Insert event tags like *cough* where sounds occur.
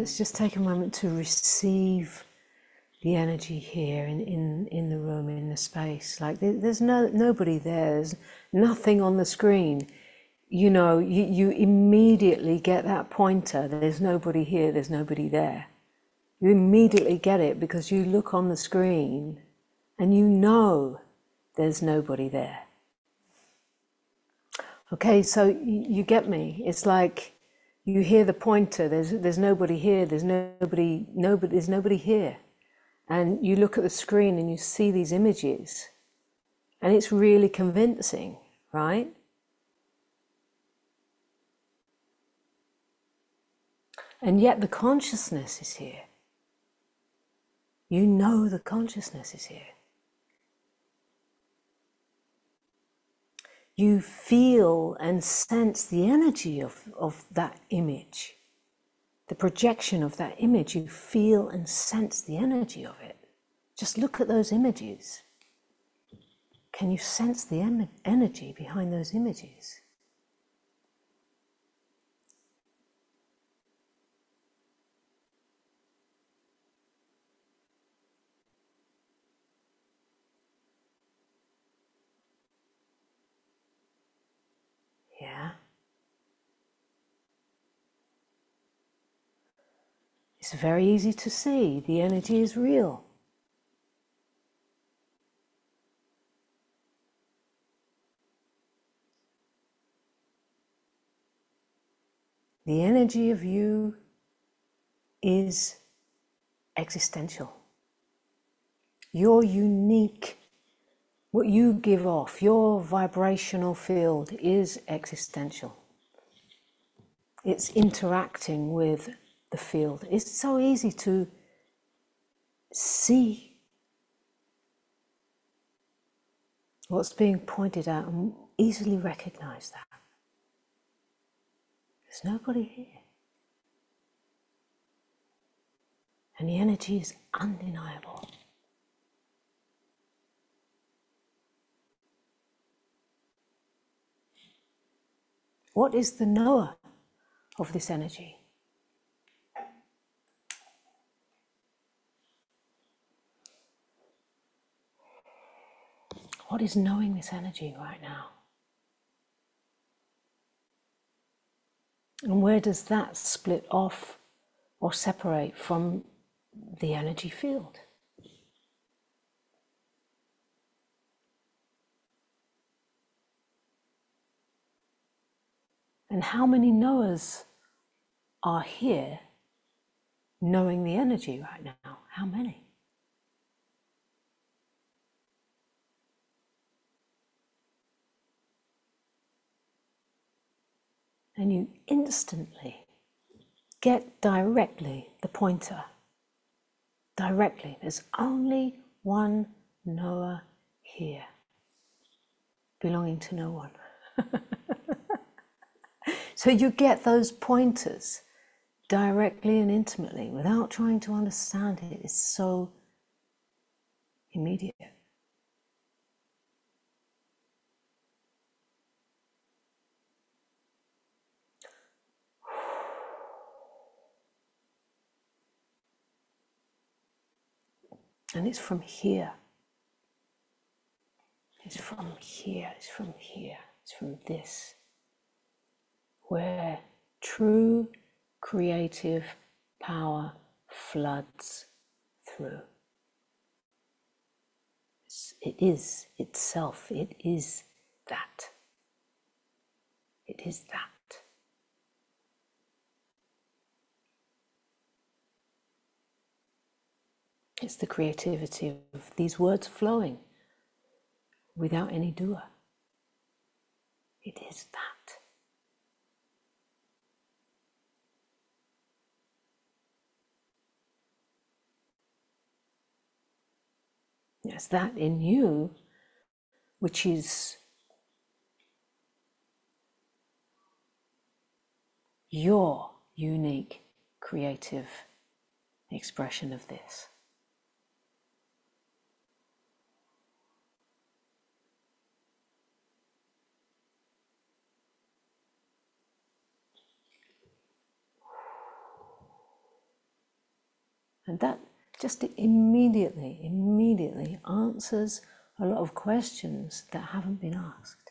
let's just take a moment to receive the energy here in, in, in the room, in the space. Like there's no nobody there, there's nothing on the screen. You know, you, you immediately get that pointer. There's nobody here, there's nobody there. You immediately get it because you look on the screen and you know there's nobody there. Okay, so you get me. It's like you hear the pointer. There's there's nobody here. There's nobody nobody there's nobody here, and you look at the screen and you see these images, and it's really convincing, right? And yet the consciousness is here. You know the consciousness is here. You feel and sense the energy of, of that image, the projection of that image. You feel and sense the energy of it. Just look at those images. Can you sense the em- energy behind those images? It's very easy to see. The energy is real. The energy of you is existential. Your unique, what you give off, your vibrational field is existential. It's interacting with the field. It's so easy to see what's being pointed out and easily recognize that. There's nobody here. And the energy is undeniable. What is the knower of this energy? What is knowing this energy right now? And where does that split off or separate from the energy field? And how many knowers are here knowing the energy right now? How many? And you instantly get directly the pointer. Directly. There's only one knower here, belonging to no one. *laughs* so you get those pointers directly and intimately without trying to understand it. It's so immediate. And it's from here. It's from here, it's from here, it's from this, where true creative power floods through. It is itself, it is that. It is that. It's the creativity of these words flowing without any doer. It is that. It's that in you which is your unique creative expression of this. And that just immediately, immediately answers a lot of questions that haven't been asked.